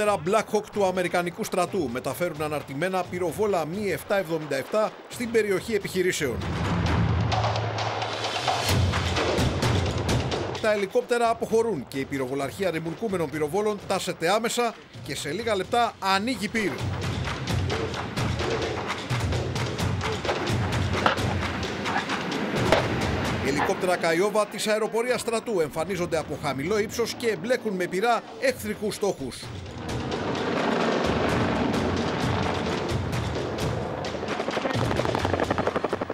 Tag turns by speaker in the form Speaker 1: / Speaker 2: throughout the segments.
Speaker 1: ελικόπτερα Black Hawk του Αμερικανικού στρατού μεταφέρουν αναρτημένα πυροβόλα Mi 777 στην περιοχή επιχειρήσεων. Τα ελικόπτερα αποχωρούν και η πυροβολαρχία ρημουλκούμενων πυροβόλων τάσεται άμεσα και σε λίγα λεπτά ανοίγει πυρ. Ελικόπτερα Καϊόβα της αεροπορίας στρατού εμφανίζονται από χαμηλό ύψος και εμπλέκουν με πυρά εχθρικούς στόχους.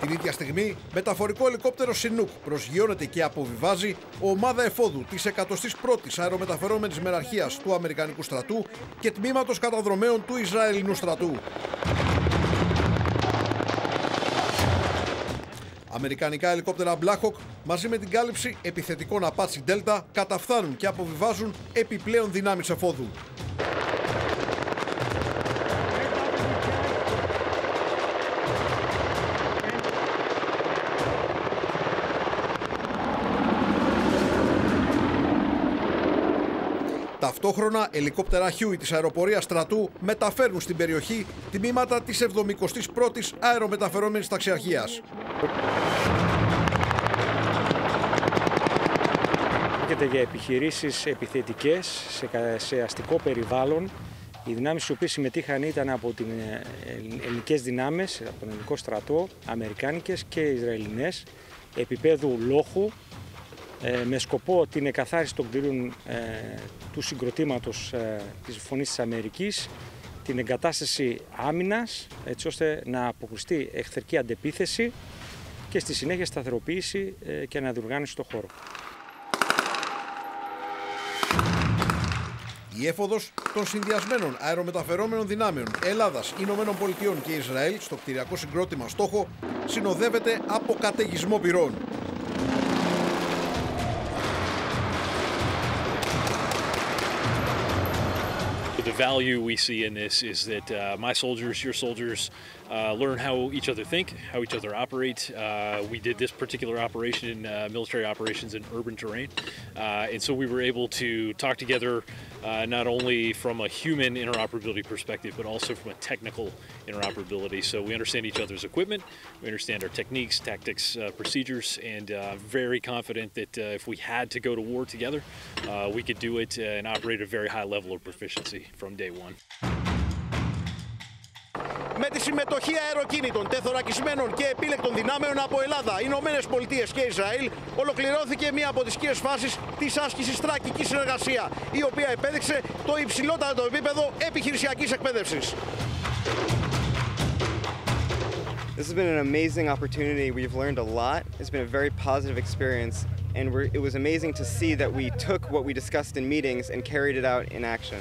Speaker 1: Την ίδια στιγμή, μεταφορικό ελικόπτερο Σινούκ προσγειώνεται και αποβιβάζει ομάδα εφόδου της 101ης αερομεταφερόμενης μεραρχίας του Αμερικανικού στρατού και τμήματος καταδρομέων του Ισραηλινού στρατού. Αμερικανικά ελικόπτερα Blackhawk μαζί με την κάλυψη επιθετικών Apache Delta καταφθάνουν και αποβιβάζουν επιπλέον δυνάμεις εφόδου. Ταυτόχρονα, ελικόπτερα Huey της αεροπορίας στρατού μεταφέρουν στην περιοχή τμήματα της 71ης αερομεταφερόμενης ταξιαρχίας.
Speaker 2: Πρόκειται για επιχειρήσεις επιθετικές σε, σε αστικό περιβάλλον. Οι δυνάμεις οι οποίες συμμετείχαν ήταν από την ε, ελληνικές δυνάμεις, από τον ελληνικό στρατό, αμερικάνικες και ισραηλινές, επίπεδου λόχου, ε, με σκοπό την εκαθάριση των κτηρίων ε, του συγκροτήματος ε, της Φωνής της Αμερικής, την εγκατάσταση άμυνας, έτσι ώστε να αποκριστεί εχθρική αντεπίθεση και στη συνέχεια σταθεροποίηση και αναδιοργάνωση στο χώρο.
Speaker 1: Η έφοδος των συνδυασμένων αερομεταφερόμενων δυνάμεων Ελλάδας, Ηνωμένων Πολιτειών και Ισραήλ στο κτηριακό συγκρότημα στόχο συνοδεύεται από καταιγισμό πυρών.
Speaker 3: The value we see in this is that uh, my soldiers, your soldiers, uh, learn how each other think, how each other operate. Uh, we did this particular operation in uh, military operations in urban terrain, uh, and so we were able to talk together uh, not only from a human interoperability perspective, but also from a technical interoperability. So we understand each other's equipment, we understand our techniques, tactics, procedures, and very confident that if we had to go to war together, we could do it and operate at a very high level of proficiency from day one.
Speaker 1: Με τη συμμετοχή αεροκίνητων, τεθωρακισμένων και επίλεκτων δυνάμεων από Ελλάδα, Ηνωμένες Πολιτείες και Ισραήλ, ολοκληρώθηκε μία από τις κύριες φάσεις της άσκησης τρακικής συνεργασία, η οποία επέδειξε το υψηλότερο επίπεδο επιχειρησιακής εκπαίδευσης.
Speaker 4: This has been an amazing opportunity. We've learned a lot. It's been a very positive experience, and it was amazing to see that we took what we discussed in meetings and carried it out in action.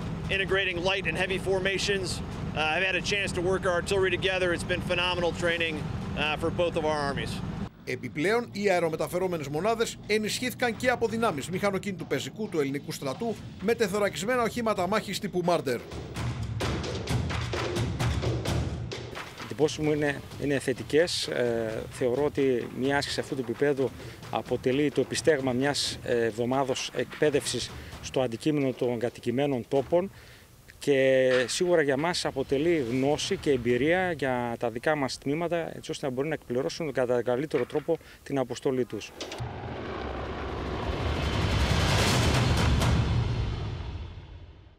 Speaker 5: integrating light and heavy formations. Uh, I've had a chance to work our artillery together. It's been phenomenal training uh, for both of our armies.
Speaker 1: Επιπλέον, οι αερομεταφερόμενες μονάδες ενισχύθηκαν και από δυνάμεις μηχανοκίνητου πεζικού του ελληνικού στρατού με τεθωρακισμένα οχήματα μάχης τύπου Μάρντερ.
Speaker 2: Εντυπώσει μου είναι, είναι θετικές. Ε, θεωρώ ότι μια άσκηση αυτού του επίπεδου αποτελεί το επιστέγμα μιας εβδομάδα εκπαίδευσης στο αντικείμενο των κατοικημένων τόπων και σίγουρα για μας αποτελεί γνώση και εμπειρία για τα δικά μας τμήματα έτσι ώστε να μπορεί να εκπληρώσουν κατά καλύτερο τρόπο την αποστολή τους.